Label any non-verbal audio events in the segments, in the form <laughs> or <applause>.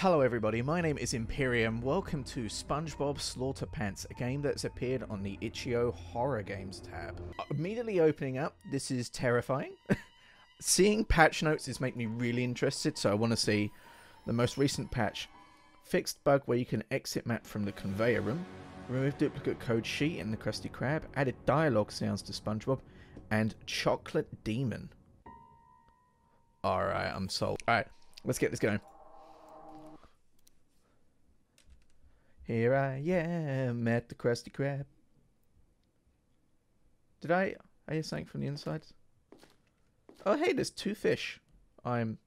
Hello everybody, my name is Imperium. Welcome to SpongeBob Slaughterpants, a game that's appeared on the Itch.io Horror Games tab. Immediately opening up, this is terrifying. <laughs> Seeing patch notes is making me really interested, so I want to see the most recent patch. Fixed bug where you can exit map from the conveyor room. Remove duplicate code sheet in the Krusty Krab. Added dialogue sounds to SpongeBob. And Chocolate Demon. Alright, I'm sold. Alright, let's get this going. Here I am at the Krusty Krab. Did I I hear something from the inside? Oh hey, there's two fish. I'm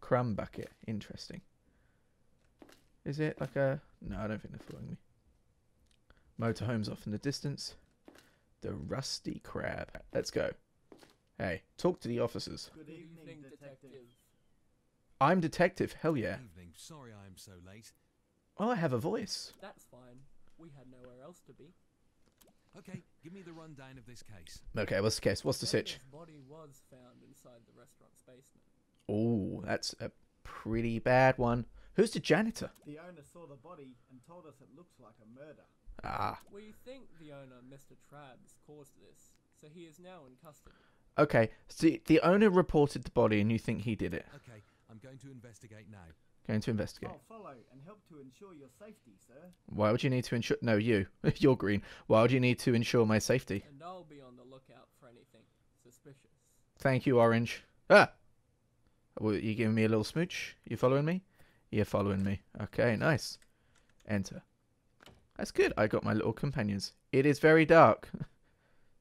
crumb bucket. Interesting. Is it like a no, I don't think they're following me. Motorhomes off in the distance. The Rusty Krab. Let's go. Hey, talk to the officers. Good evening, detective. I'm detective, hell yeah. Evening. Sorry I am so late. Oh, I have a voice. That's fine. We had nowhere else to be. Okay, give me the rundown of this case. Okay, what's the case? What's the sitch? Owner's body was found inside the restaurant's basement. Oh, that's a pretty bad one. Who's the janitor? The owner saw the body and told us it looks like a murder. Ah, We think the owner, Mr. Krabs, caused this, so he is now in custody. okay. So the owner reported the body and you think he did it. Okay, I'm going to investigate now. Going to investigate. I'll follow and help to ensure your safety, sir. Why would you need to ensure? No, you. <laughs> You're green. Why would you need to ensure my safety? And I'll be on the lookout for anything suspicious. Thank you, Orange. Ah! Well, you giving me a little smooch? You following me? You're following me. Okay, nice. Enter. That's good. I got my little companions. It is very dark. <laughs>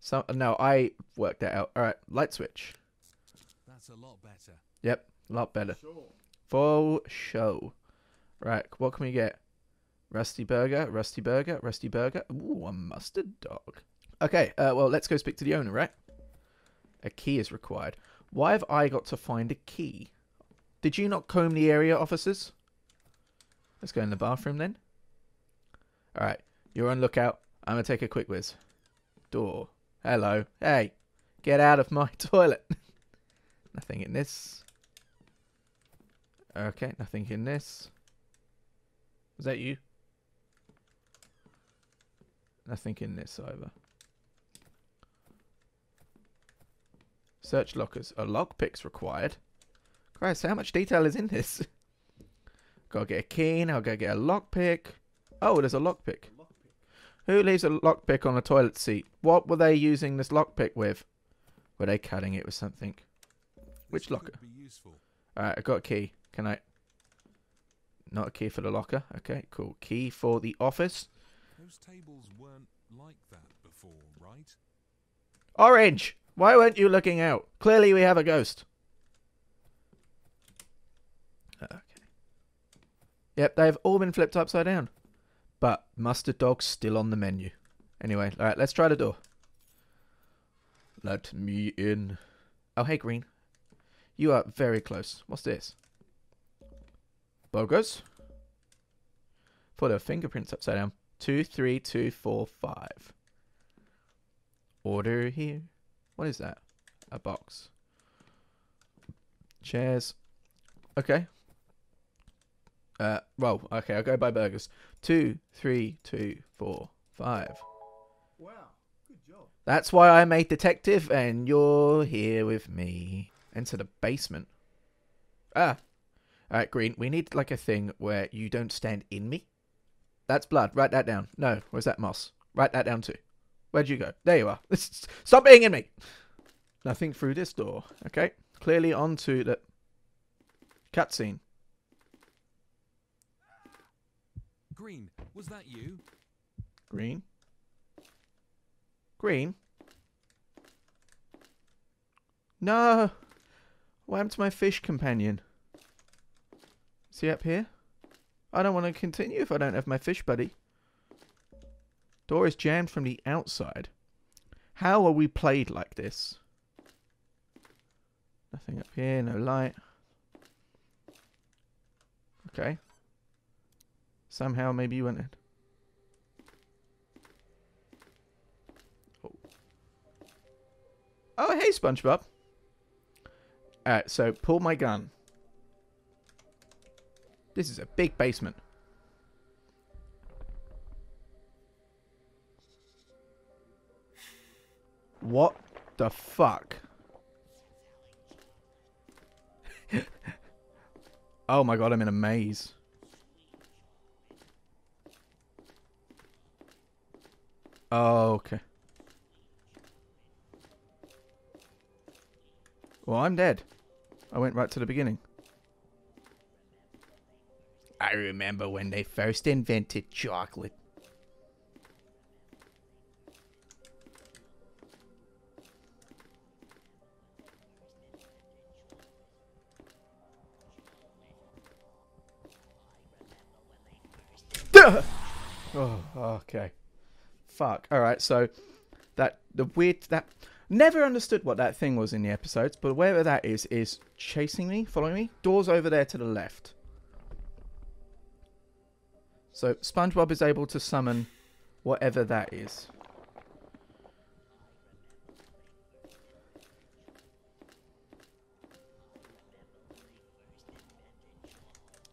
So no, I worked that out. All right, light switch. That's a lot better. Yep, a lot better. Sure. For show. Right, what can we get? Rusty burger, rusty burger, rusty burger. Ooh, a mustard dog. Okay, uh, well, let's go speak to the owner, right? A key is required. Why have I got to find a key? Did you not comb the area, officers? Let's go in the bathroom then. Alright, you're on lookout. I'm going to take a quick whiz. Door. Hello. Hey, get out of my <laughs> toilet. <laughs> Nothing in this. Okay, nothing in this. Was that you? Nothing in this either. Search lockers. A lockpick's required. Christ, how much detail is in this? <laughs> Gotta get a key, now gotta get a lockpick. Oh, there's a lockpick. Who leaves a lockpick on a toilet seat? What were they using this lockpick with? Were they cutting it with something? Which locker? Alright, I got a key. Can I? Not a key for the locker. Okay, cool. Key for the office. Those tables weren't like that before, right? Orange! Why weren't you looking out? Clearly we have a ghost. Uh, okay. Yep, they've all been flipped upside down. But mustard dog's still on the menu. Anyway, alright, let's try the door. Let me in. Oh, hey, Green. You are very close. What's this? Bogos? For the fingerprints upside down. Two, three, two, four, five. Order here. What is that? A box. Chairs. Okay. Uh, well, okay, I'll go buy burgers. Two, three, two, four, five. Wow, good job. That's why I'm a detective and you're here with me. Enter the basement. Ah. Alright, Green, we need like a thing where you don't stand in me. That's blood. Write that down. No, where's that moss? Write that down too. Where'd you go? There you are. <laughs> Stop being in me! Nothing through this door. Okay. Clearly onto the cutscene. Green, was that you? Green. Green. No. What happened to my fish companion? Is he up here? I don't want to continue if I don't have my fish buddy. Door is jammed from the outside. How are we played like this? Nothing up here, no light. Okay. Somehow maybe you went in. Oh. Oh, hey, SpongeBob. Alright, so pull my gun. This is a big basement. What the fuck? <laughs> oh my god, I'm in a maze. Oh, okay. Well, I'm dead. I went right to the beginning. I remember when they first invented chocolate. oh, okay. Fuck. All right. So that the weird that never understood what that thing was in the episodes, but whatever that is is chasing me, following me. Doors over there to the left. So SpongeBob is able to summon whatever that is.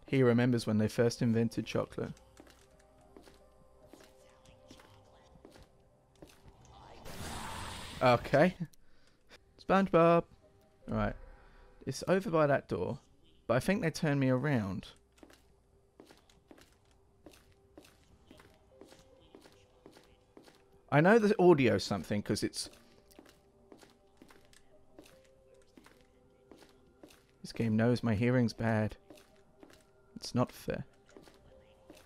He remembers when they first invented chocolate. Okay. SpongeBob. Alright. It's over by that door. But I think they turned me around. I know the audio something because it's... This game knows my hearing's bad. It's not fair.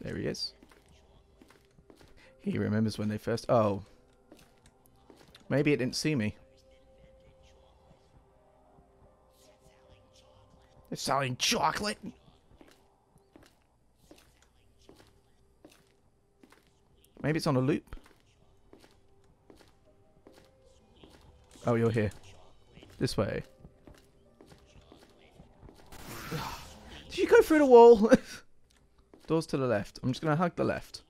There he is. He remembers when they first... Oh. Maybe it didn't see me. They're selling chocolate. Maybe it's on a loop. Oh, you're here. This way. Did you go through the wall? <laughs> Doors to the left. I'm just going to hug the left.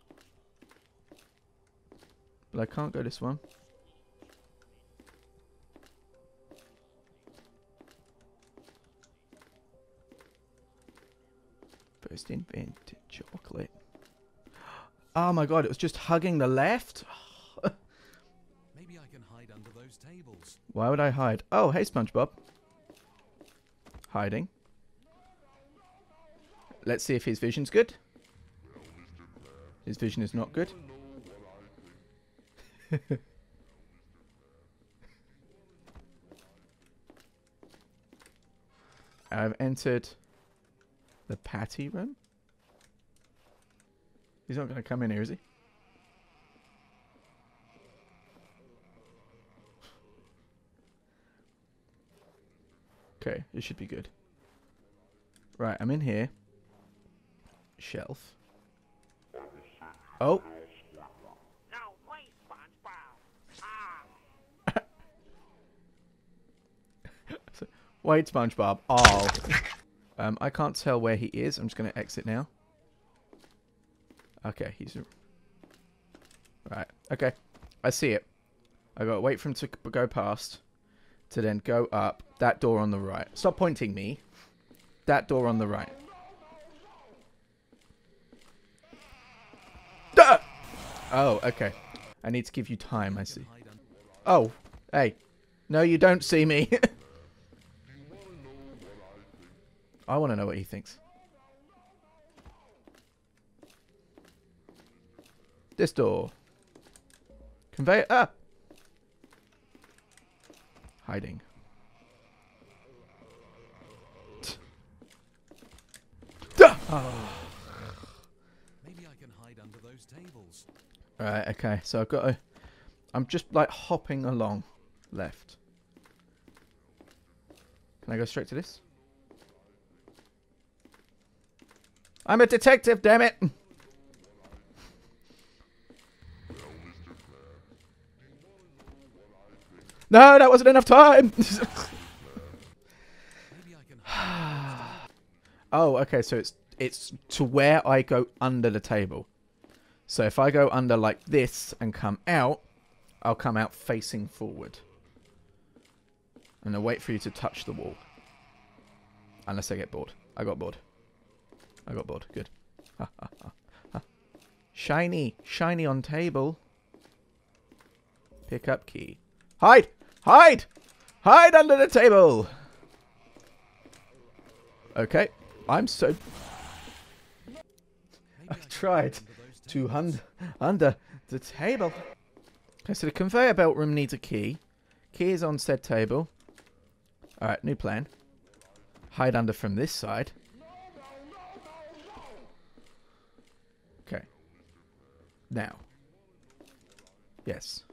But I can't go this one. First invented chocolate. <gasps> Oh my god, it was just hugging the left? Maybe I can hide under those tables. Why would I hide? Oh, hey SpongeBob. Hiding. Let's see if his vision's good. His vision is not good. <laughs> I've entered the patty room. He's not going to come in here, is he? Okay, it should be good. Right, I'm in here. Shelf. Oh. <laughs> Wait, SpongeBob. Oh. Um, I can't tell where he is. I'm just going to exit now. Okay, he's... Right, okay. I see it. I got to wait for him to go past. To then go up. That door on the right. Stop pointing me. That door on the right. Ah! Oh, okay. I need to give you time, I see. Oh, hey. No, you don't see me. <laughs> I want to know what he thinks. This door. Conveyor. Ah! Hiding. Ah! Maybe I can hide under those tables. Right, okay. So I've got a... I'm just, like, hopping along. Left. Can I go straight to this? I'm a detective, damn it! No, that wasn't enough time! <sighs> Oh, okay, so it's it's to where I go under the table. So if I go under like this and come out, I'll come out facing forward. And I'll wait for you to touch the wall. Unless I get bored. I got bored. I got bored. Good. Shiny. Shiny on table. Pick up key. Hide! Hide! Hide under the table! Okay. I'm so... I tried to hun under the table. Okay, so the conveyor belt room needs a key. Key is on said table. Alright, new plan. Hide under from this side. Okay. Now. Yes.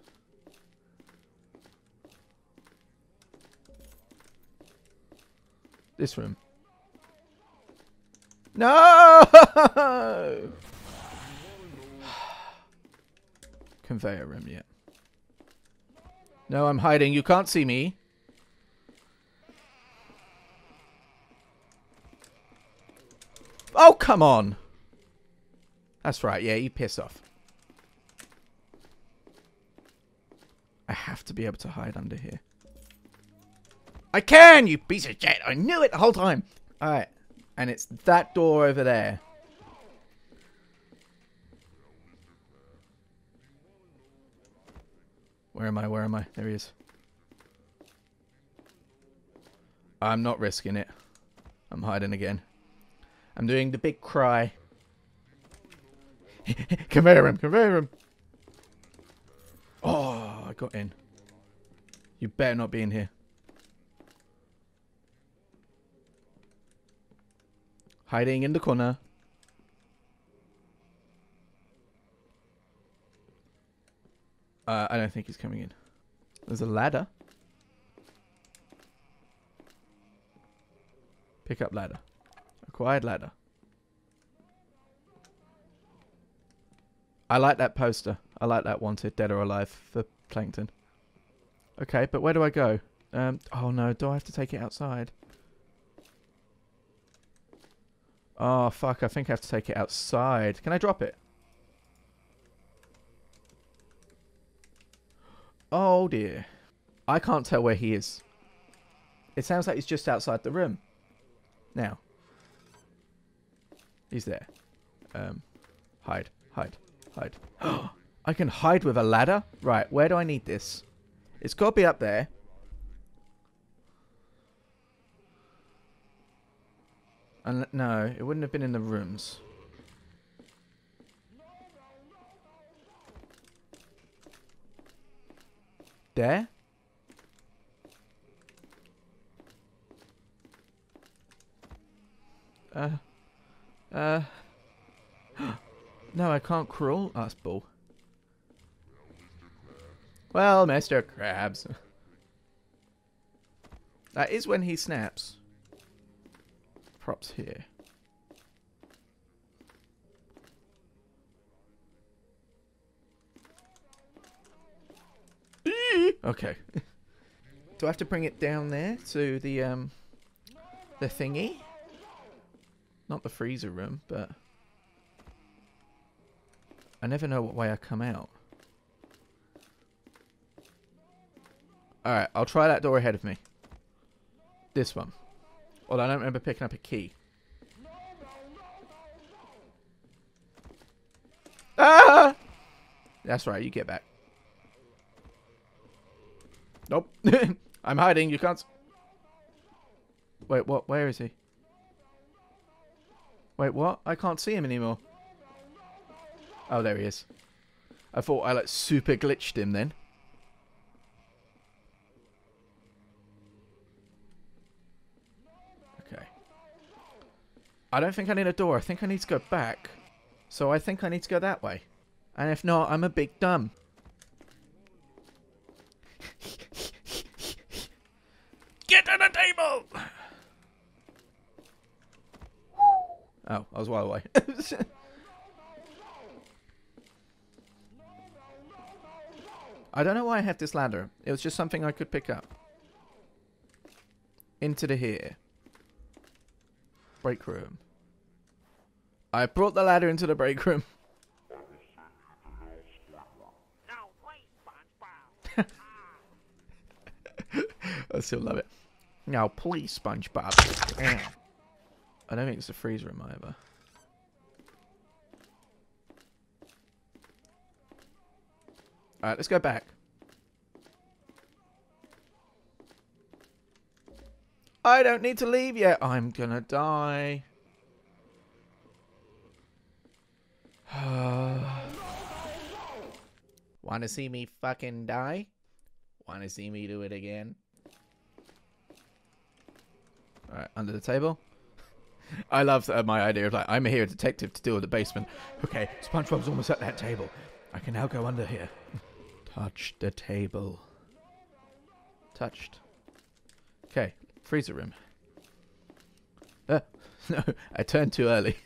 This room. No! <sighs> Conveyor room yet. No, I'm hiding. You can't see me. Oh, come on. That's right. Yeah, you piss off. I have to be able to hide under here. I can, you piece of shit. I knew it the whole time. All right. And it's that door over there. Where am I? Where am I? There he is. I'm not risking it. I'm hiding again. I'm doing the big cry. come <laughs> conveyor him, conveyor him. Oh, I got in. You better not be in here. Hiding in the corner. Uh, I don't think he's coming in. There's a ladder. Pick up ladder. Acquired ladder. I like that poster. I like that wanted, dead or alive, for Plankton. Okay, but where do I go? Um, oh no, do I have to take it outside? Oh, fuck, I think I have to take it outside. Can I drop it? Oh dear. I can't tell where he is. It sounds like he's just outside the room. Now. He's there. Um, hide, hide, hide. <gasps> I can hide with a ladder? Right, where do I need this? It's got to be up there. And no, it wouldn't have been in the rooms. There? Uh. Uh. <gasps> no, I can't crawl. That's bull. Well, Mr. Krabs. <laughs> that is when he snaps. Props here. Okay. <laughs> Do I have to bring it down there to the um the thingy? Not the freezer room, but I never know what way I come out. Alright, I'll try that door ahead of me. This one. Although I don't remember picking up a key. Ah! That's right, you get back. Nope. <laughs> I'm hiding, you can't... Wait, what? Where is he? Wait, what? I can't see him anymore. Oh, there he is. I thought I like super glitched him then. Okay. I don't think I need a door. I think I need to go back. So I think I need to go that way. And if not, I'm a big dumb. <laughs> Get to the table! Oh, I was well away. <laughs> I don't know why I had this ladder. It was just something I could pick up. Into the here. Break room. I brought the ladder into the break room. <laughs> I still love it. Now, please, SpongeBob. I don't think it's a freeze room either. Alright, let's go back. I don't need to leave yet. I'm gonna die. <sighs> Wanna see me fucking die? Wanna see me do it again? Alright, under the table. <laughs> I love uh, my idea of like, I'm here, a detective, to deal with the basement. Okay, SpongeBob's almost at that table. I can now go under here. <laughs> Touch the table. Touched. Okay, freezer room. Uh, <laughs> no, I turned too early.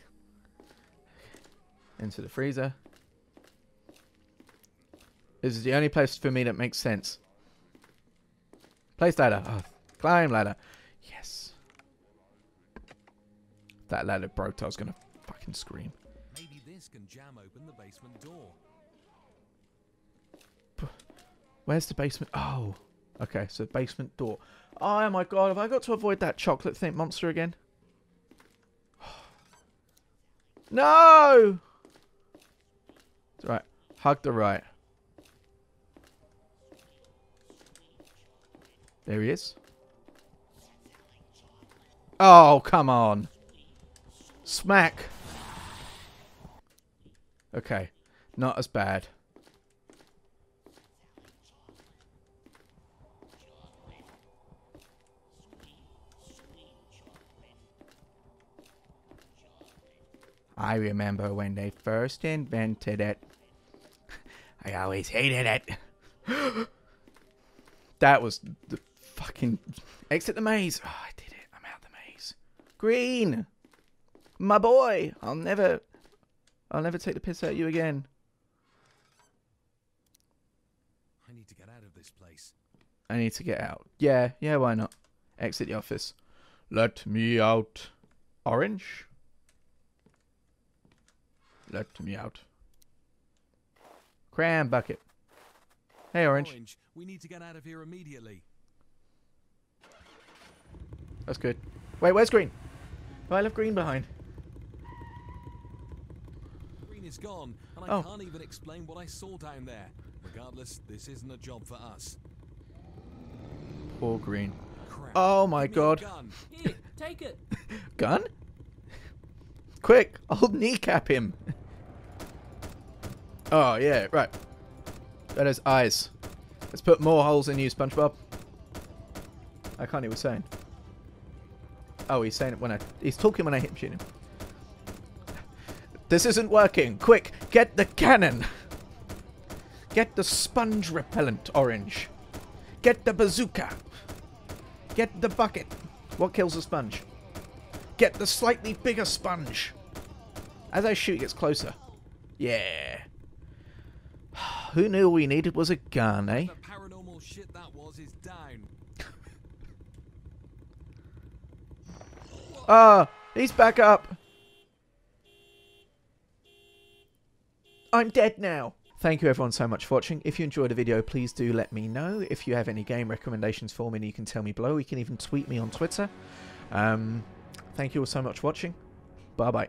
Into the freezer. This is the only place for me that makes sense. Place ladder. Oh, climb ladder. Yes. That ladder broke, I was gonna fucking scream. Maybe this can jam open the basement door. Where's the basement? Oh. Okay, so basement door. Oh, oh my god, have I got to avoid that chocolate thing monster again? <sighs> no! It's right. Hug the right. There he is. Oh, come on. Smack. Okay. Not as bad. I remember when they first invented it. I always hated it. <gasps> that was the fucking exit the maze. Oh, I did it. I'm out of the maze. Green, my boy. I'll never, I'll never take the piss out of you again. I need to get out of this place. I need to get out. Yeah, yeah. Why not? Exit the office. Let me out. Orange. Let me out. Cram bucket. Hey, Orange. Orange, we need to get out of here immediately. That's good. Wait, where's Green? Oh, I left Green behind. Green is gone, and I Oh. can't even explain what I saw down there. Regardless, this isn't a job for us. Poor Green. Crap. Oh my Give me a god. gun. Here, take it. <laughs> Gun? Quick, I'll kneecap him. Oh, yeah, right. That is eyes. Let's put more holes in you, SpongeBob. I can't hear what he's saying. Oh, he's saying it when I... He's talking when I hit shoot him. This isn't working. Quick, get the cannon. Get the sponge repellent, Orange. Get the bazooka. Get the bucket. What kills a sponge? Get the slightly bigger sponge. As I shoot, it gets closer. Yeah. <sighs> Who knew all we needed was a gun, eh? The paranormal shit that was is down. <laughs> Ah, he's back up. I'm dead now. Thank you everyone so much for watching. If you enjoyed the video, please do let me know. If you have any game recommendations for me, you can tell me below. You can even tweet me on Twitter. Um, thank you all so much for watching. Bye bye.